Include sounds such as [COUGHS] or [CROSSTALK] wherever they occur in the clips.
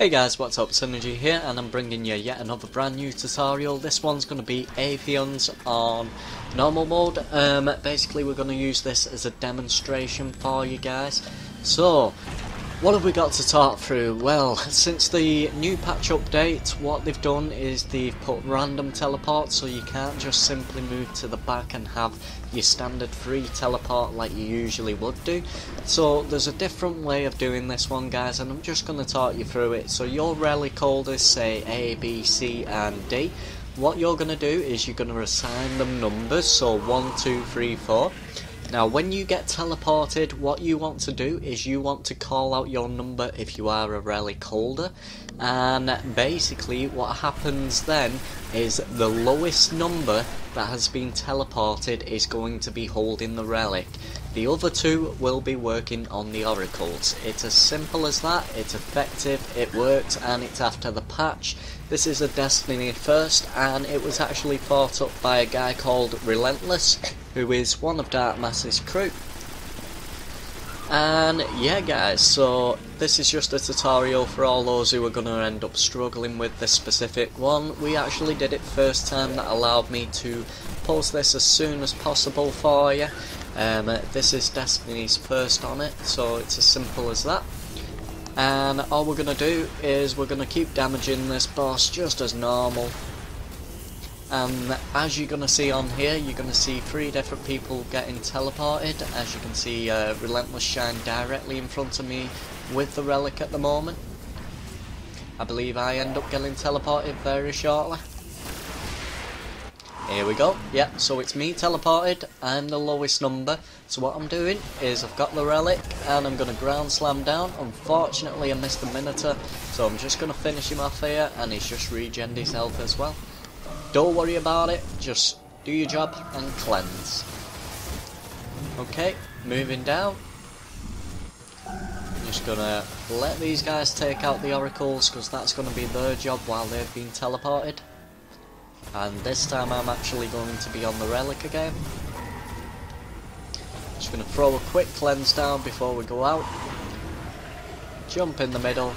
Hey guys, what's up? Synergy here, and I'm bringing you yet another brand new tutorial. This one's going to be Atheons on normal mode. Um, basically, we're going to use this as a demonstration for you guys. So, what have we got to talk through? Well, since the new patch update, what they've done is they've put random teleports, so you can't just simply move to the back and have your standard free teleport like you usually would do. So there's a different way of doing this one guys and I'm just going to talk you through it. So your relic holders say A, B, C and D. What you're going to do is you're going to assign them numbers, so 1, 2, 3, 4. Now when you get teleported, what you want to do is you want to call out your number if you are a relic holder and basically what happens then is the lowest number that has been teleported is going to be holding the relic. The other two will be working on the oracles. It's as simple as that, it's effective, it worked and it's after the patch. This is a Destiny first and it was actually thought up by a guy called Relentless who is one of Dark Mass's crew. And yeah guys, so this is just a tutorial for all those who are going to end up struggling with this specific one. We actually did it first time that allowed me to post this as soon as possible for you. Um, this is Destiny's first on it, so it's as simple as that. And all we're going to do is we're going to keep damaging this boss just as normal and um, as you're going to see on here, you're going to see three different people getting teleported. As you can see, uh, Relentless Shine directly in front of me with the relic at the moment. I believe I end up getting teleported very shortly. Here we go. Yeah, so it's me teleported. I'm the lowest number. So what I'm doing is I've got the relic and I'm going to ground slam down. Unfortunately, I missed the Minotaur. So I'm just going to finish him off here and he's just regen his health as well. Don't worry about it, just do your job and cleanse. Okay, moving down. I'm just gonna let these guys take out the oracles because that's gonna be their job while they've been teleported. And this time I'm actually going to be on the relic again. Just gonna throw a quick cleanse down before we go out. Jump in the middle.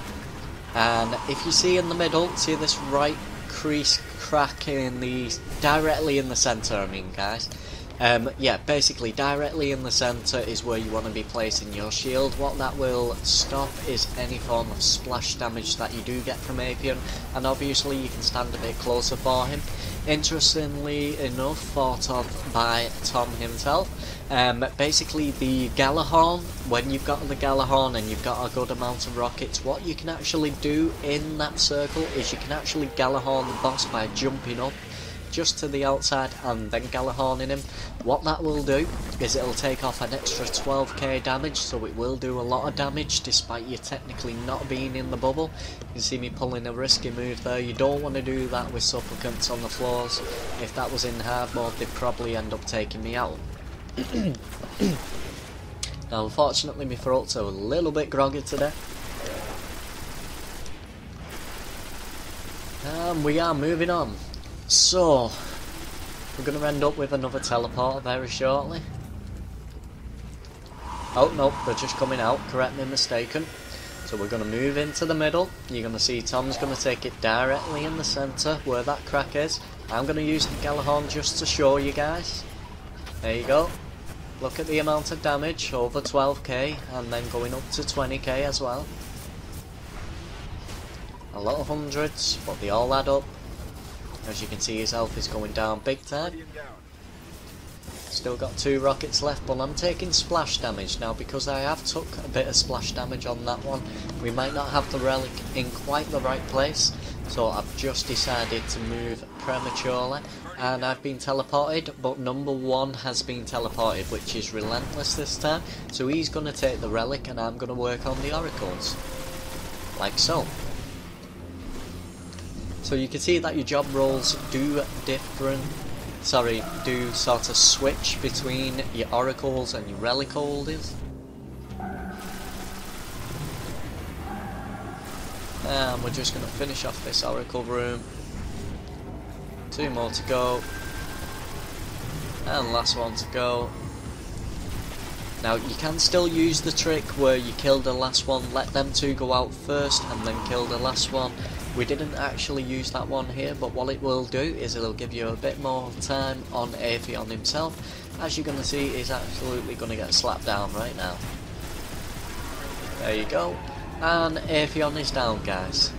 And if you see in the middle, see this right crease crack in the directly in the center I mean guys um, yeah basically directly in the center is where you want to be placing your shield. What that will stop is any form of splash damage that you do get from Atheon and obviously you can stand a bit closer for him. Interestingly enough thought of by Tom himself um, basically the Gjallarhorn, when you've got the Gjallarhorn and you've got a good amount of rockets, what you can actually do in that circle is you can actually Gjallarhorn the boss by jumping up just to the outside and then Gjallarhorning him. What that will do is it'll take off an extra 12k damage, so it will do a lot of damage despite you technically not being in the bubble. You can see me pulling a risky move there. You don't want to do that with supplicants on the floors. If that was in hard mode, they'd probably end up taking me out. [COUGHS] now unfortunately my throat's a little bit groggy today. And we are moving on. So, we're going to end up with another teleport very shortly. Oh, no, they're just coming out, correct me mistaken. So we're going to move into the middle. You're going to see Tom's going to take it directly in the centre where that crack is. I'm going to use the Gjallarhorn just to show you guys. There you go. Look at the amount of damage, over 12k, and then going up to 20k as well. A lot of hundreds, but they all add up. As you can see, his health is going down big time. Still got two rockets left, but I'm taking splash damage. Now because I have took a bit of splash damage on that one. We might not have the relic in quite the right place, so I've just decided to move prematurely. And I've been teleported but number one has been teleported which is relentless this time. So he's going to take the relic and I'm going to work on the oracles. Like so so you can see that your job roles do different sorry do sort of switch between your oracles and your relic holders and we're just going to finish off this oracle room Two more to go. And last one to go. Now you can still use the trick where you kill the last one, let them two go out first and then kill the last one. We didn't actually use that one here but what it will do is it'll give you a bit more time on Atheon himself. As you're going to see he's absolutely going to get slapped down right now. There you go. And Atheon is down guys.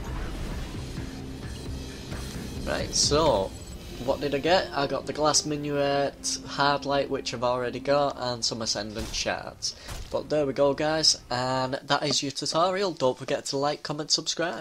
Right, so what did I get? I got the glass minuet, hard light which I've already got, and some ascendant shards. But there we go guys, and that is your tutorial. Don't forget to like, comment, subscribe.